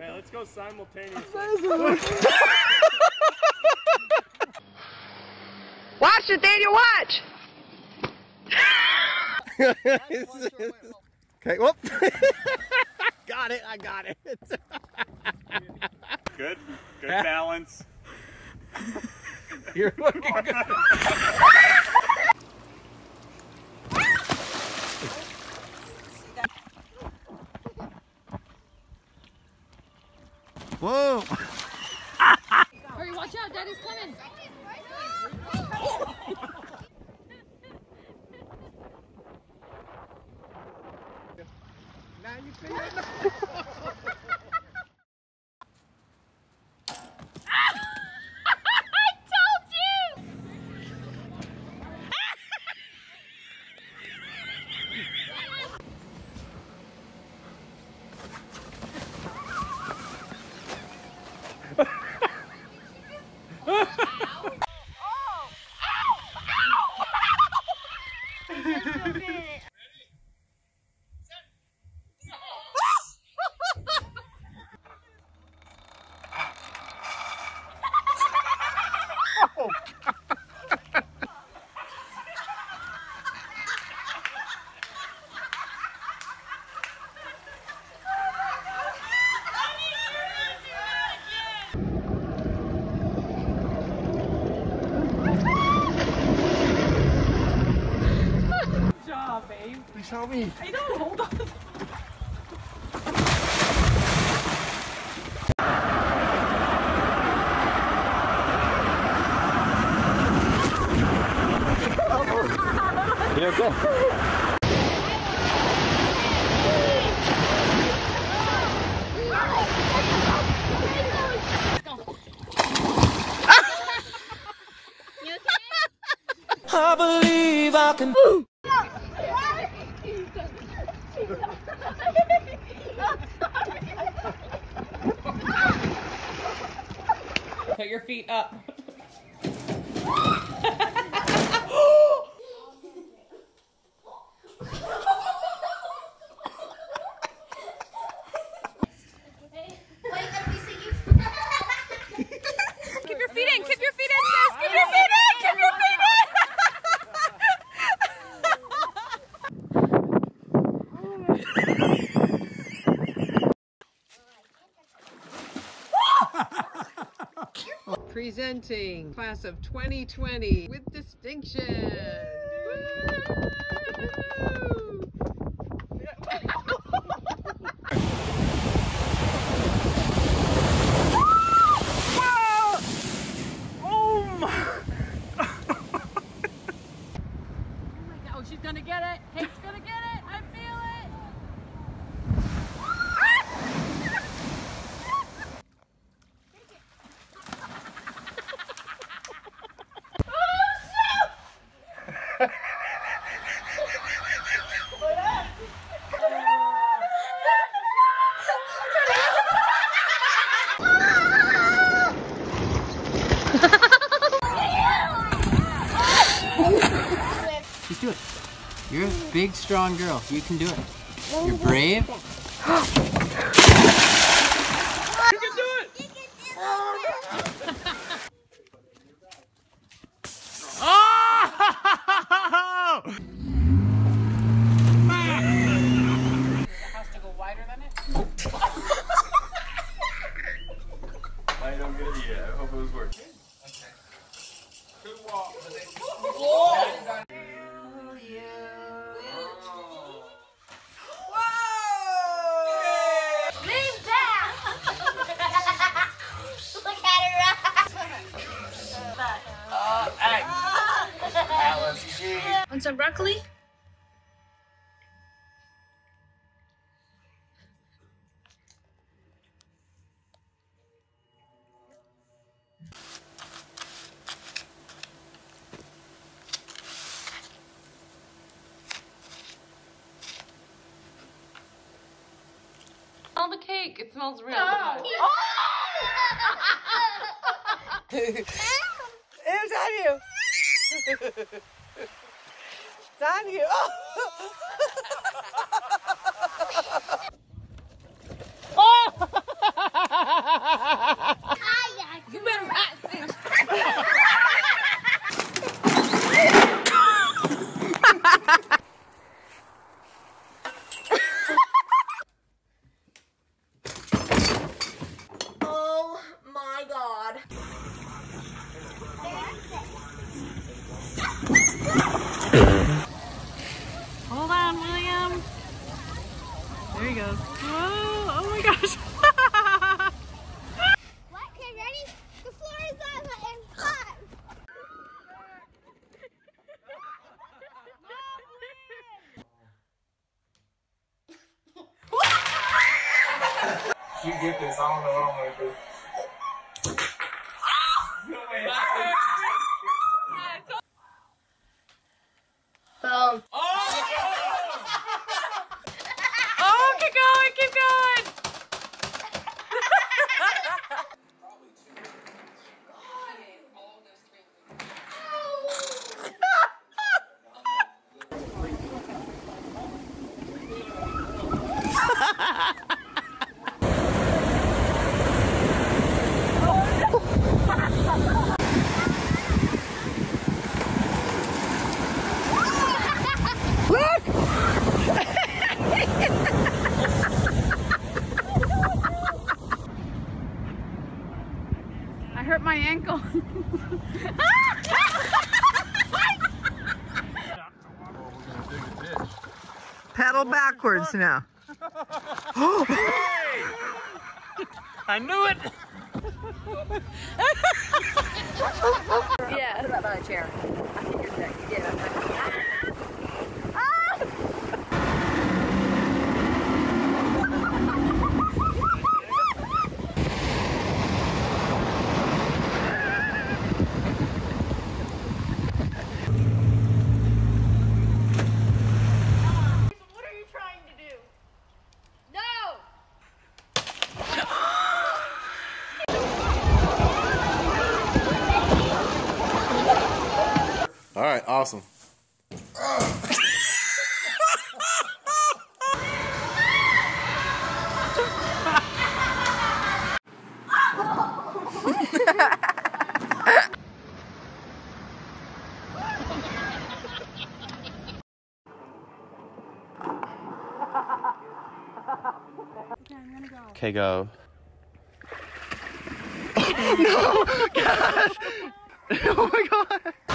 Hey, let's go simultaneously. Watch, Nathaniel, watch! okay, whoop. got it, I got it. Good. Good balance. You're looking good. Whoa! Hurry, watch out, Daddy's coming. Now you see it? Job, help me. I know, hold on. You okay? I believe I can. Put your feet up. Keep your feet in, keep your feet in, sis. Keep your feet in, keep your feet Presenting class of 2020 with distinction. Oh my oh, oh, she's gonna get it. Kate's gonna get it. I feel it. Just do it. You're a big, strong girl. You can do it. You're brave. I don't get it yet. I hope it was working. Lean back! Look at her. Uh, Want some broccoli? Smell the cake. It smells real. It was on you. it's on you. Oh. There he goes. Whoa, oh my gosh. you get this, I don't know what I'm gonna do. I hurt my ankle. Pedal backwards now. I knew it. Yeah. Put that by the chair. I think you're sick. You did it. What are you trying to do? No! All right, awesome. Okay, go. Oh